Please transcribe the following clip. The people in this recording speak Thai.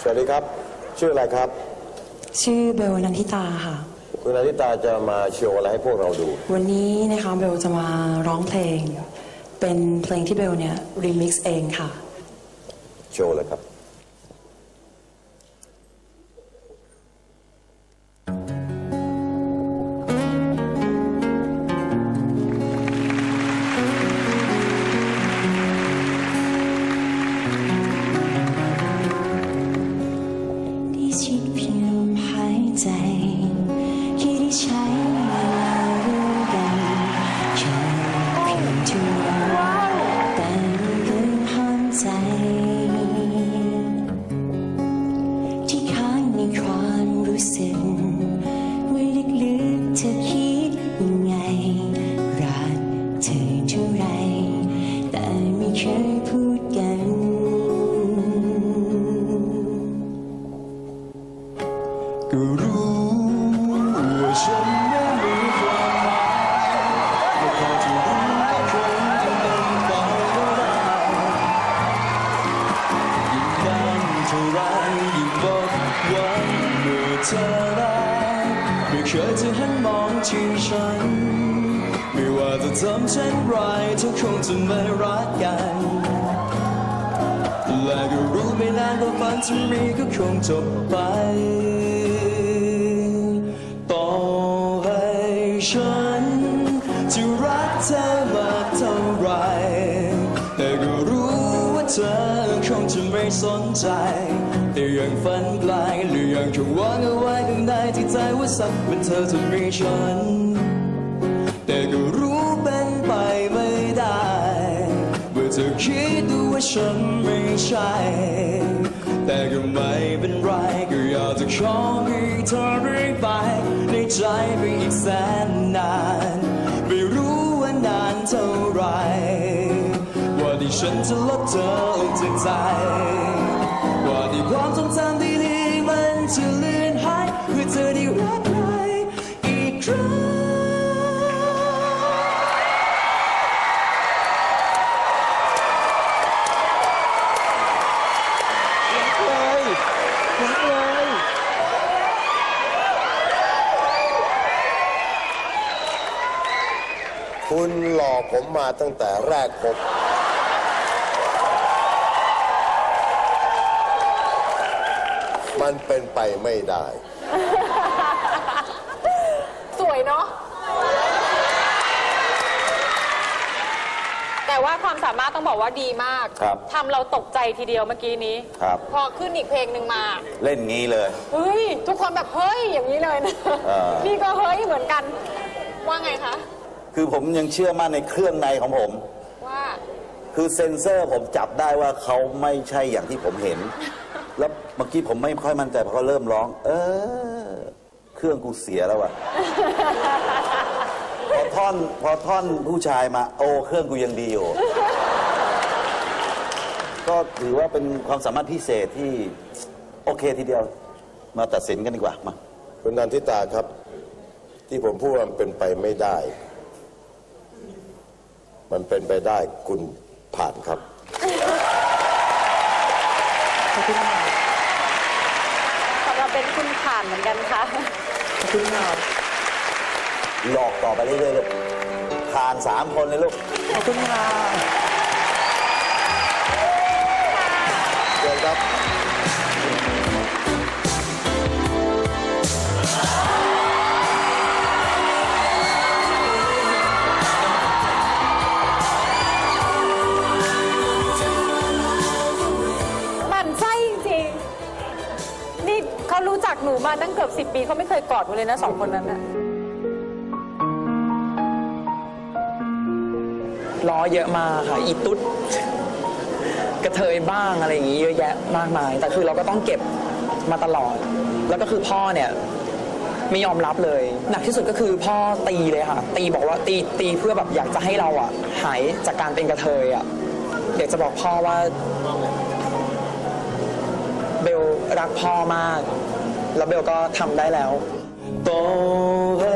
สวัสดีครับ ชื่ออะไรครับ ชื่อเบลนันทิตาค่ะ คุณอาทิตาจะมาโชว์อะไรให้พวกเราดู วันนี้นะคะเบลจะมาร้องเพลง เป็นเพลงที่เบลเนี่ยรีมิกซ์เองค่ะ โชว์เลยครับ ใช้เวลาร่วมกันแค่เพียงเท่าไรแต่ไม่เคยห้ามใจ ที่ค้างในความรู้สึกว่าลึกๆเธอคิดยังไง รักเธอเท่าไร แต่ไม่เคยพูดกันก็รู้ ฉันไม่มีความหมายแต่พอจะรู้ว่าคงจะเป็นไปไม่ได้ยิ่งนานเท่าไรยิ่งหมดหวังเมื่อเธอรักไม่เคยจะหันมองที่ฉัน ไม่ว่าจะทำเช่นไรเธอคงจะไม่รักกันและก็รู้ไม่นานว่าฝันที่มีก็คงจบไป ฉัน จะรักเธอมากเท่าไร แต่ก็รู้ว่าเธอคงจะไม่สนใจ แต่ยังฝันไกลหรือยังคงหวังเอาไว้ข้างในที่ใจว่าสักวันเธอจะมีฉัน แต่ก็รู้เป็นไปไม่ได้ว่าเธอคิดดูว่าฉันไม่ใช่แต่ก็ไม่เป็นไรก็อยากจะขอให้เธอเรื่อยไป ใจไปอีกแสนนาน ไม่รู้ว่านานเท่าไร ว่าที่ฉันจะลดเธอออกจากใจ ว่าที่ความทรงจำดีๆมันจะเลื คุณหลอกผมมาตั้งแต่แรกพบ มันเป็นไปไม่ได้ สวยเนาะ แต่ว่าความสามารถต้องบอกว่าดีมากครับทำเราตกใจทีเดียวเมื่อกี้นี้ ครับ พอขึ้นอีกเพลงหนึ่งมา เล่นงี้เลย เฮ้ย ทุกคนแบบเฮ้ยอย่างนี้เลยนะ เออ นี่ก็เฮ้ยเหมือนกัน ว่าไงคะ คือผมยังเชื่อมั่นในเครื่องในของผม ว่าคือเซ็นเซอร์ผมจับได้ว่าเขาไม่ใช่อย่างที่ผมเห็น แล้วเมื่อกี้ผมไม่ค่อยมั่นใจพอเขาเริ่มร้อง เออ เครื่องกูเสียแล้วอะพอท่อนพอท่อนผู้ชายมา โอ้เครื่องกูยังดีอยู่ ก็ถือว่าเป็นความสามารถพิเศษที่โอเคทีเดียว มาตัดสินกันดีกว่ามา คุณนันทิตาครับ ที่ผมพูดว่ามันเป็นไปไม่ได้ มันเป็นไปได้คุณผ่านครับ ขอบคุณค่ะสำหรับเป็นคุณผ่านเหมือนกันค่ะขอบคุณค่ะหลอกต่อไปเรื่อยๆลูกผ่านสามคนเลยลูกขอบคุณค่ะ เขารู้จักหนูมาตั้งเกือบสิบปีเขาไม่เคยกอดหนูเลยนะสองคนนั้นนะล้อเยอะมากค่ะ อีตุ๊ดกระเทยบ้างอะไรอย่างงี้เยอะแยะมากมาย แต่คือเราก็ต้องเก็บมาตลอด แล้วก็คือพ่อเนี่ยไม่ยอมรับเลย หนักที่สุดก็คือพ่อตีเลยค่ะ ตีบอกว่าตีตีเพื่อแบบอยากจะให้เราอะ หายจากการเป็นกระเทยอะอยากจะบอกพ่อว่า เบลรักพ่อมาก แล้วเบลก็ทำได้แล้วต่อให้